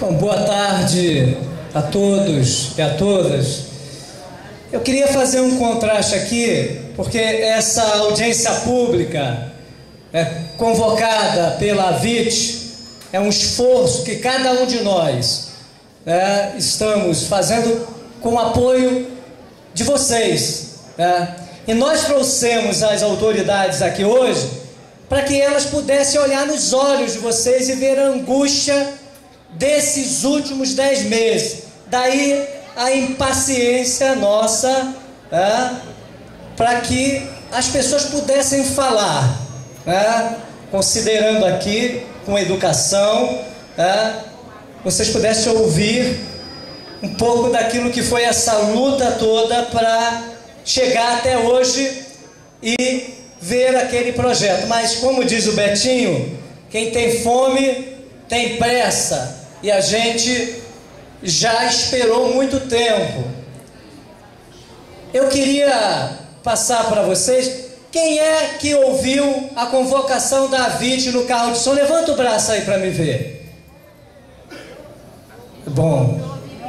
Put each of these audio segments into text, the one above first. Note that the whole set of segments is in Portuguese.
Bom, boa tarde a todos e a todas. Eu queria fazer um contraste aqui, porque essa audiência pública é, convocada pela VIT é um esforço que cada um de nós é, estamos fazendo com apoio de vocês. É, e nós trouxemos as autoridades aqui hoje para que elas pudessem olhar nos olhos de vocês e ver a angústia desses últimos dez meses. Daí a impaciência nossa é, para que as pessoas pudessem falar, é, considerando aqui com educação, é, vocês pudessem ouvir um pouco daquilo que foi essa luta toda para chegar até hoje e ver aquele projeto. Mas, como diz o Betinho, quem tem fome tem pressa e a gente já esperou muito tempo. Eu queria passar para vocês quem é que ouviu a convocação da VIT no carro de som. Levanta o braço aí para me ver. Bom,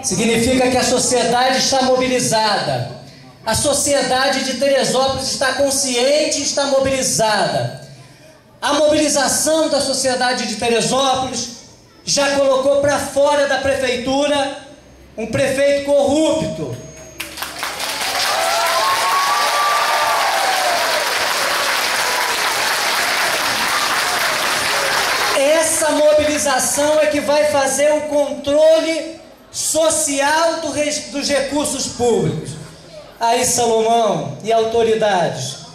significa que a sociedade está mobilizada. A sociedade de Teresópolis está consciente está mobilizada. A mobilização da sociedade de Teresópolis já colocou para fora da prefeitura um prefeito corrupto. Essa mobilização é que vai fazer o controle social do, dos recursos públicos aí Salomão e autoridades.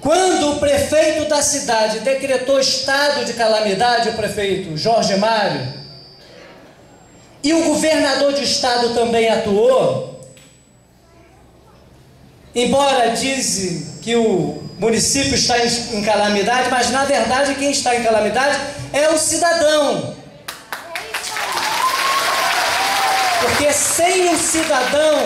Quando o prefeito da cidade decretou estado de calamidade, o prefeito Jorge Mário, e o governador de estado também atuou, embora dizem que o município está em calamidade, mas na verdade quem está em calamidade é o cidadão. Porque sem o cidadão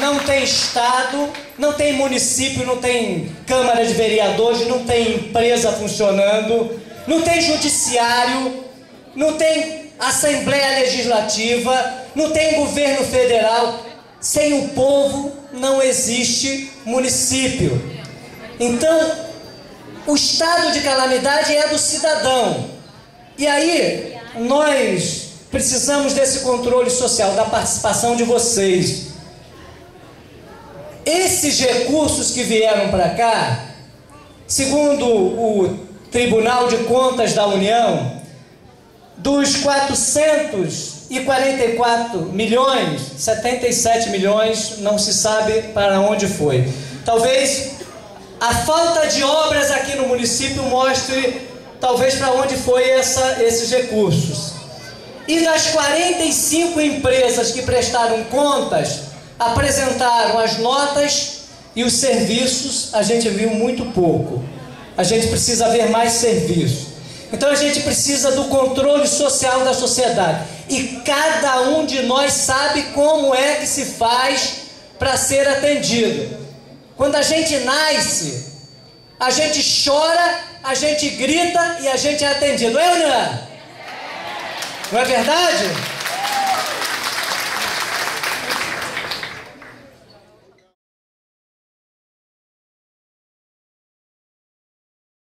não tem Estado, não tem município, não tem Câmara de Vereadores, não tem empresa funcionando, não tem judiciário, não tem Assembleia Legislativa, não tem governo federal. Sem o povo não existe município. Então, o estado de calamidade é do cidadão. E aí, nós precisamos desse controle social, da participação de vocês. Esses recursos que vieram para cá, segundo o Tribunal de Contas da União, dos 444 milhões, 77 milhões não se sabe para onde foi. Talvez a falta de obras aqui no município mostre talvez para onde foi essa, esses recursos. E das 45 empresas que prestaram contas, apresentaram as notas e os serviços, a gente viu muito pouco. A gente precisa ver mais serviço. Então a gente precisa do controle social da sociedade. E cada um de nós sabe como é que se faz para ser atendido. Quando a gente nasce, a gente chora, a gente grita e a gente é atendido. É ou não é? Não é verdade?